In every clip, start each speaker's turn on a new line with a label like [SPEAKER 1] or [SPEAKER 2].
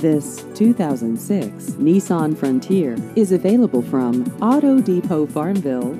[SPEAKER 1] This 2006 Nissan Frontier is available from Auto Depot Farmville.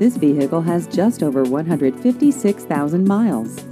[SPEAKER 1] This vehicle has just over 156,000 miles.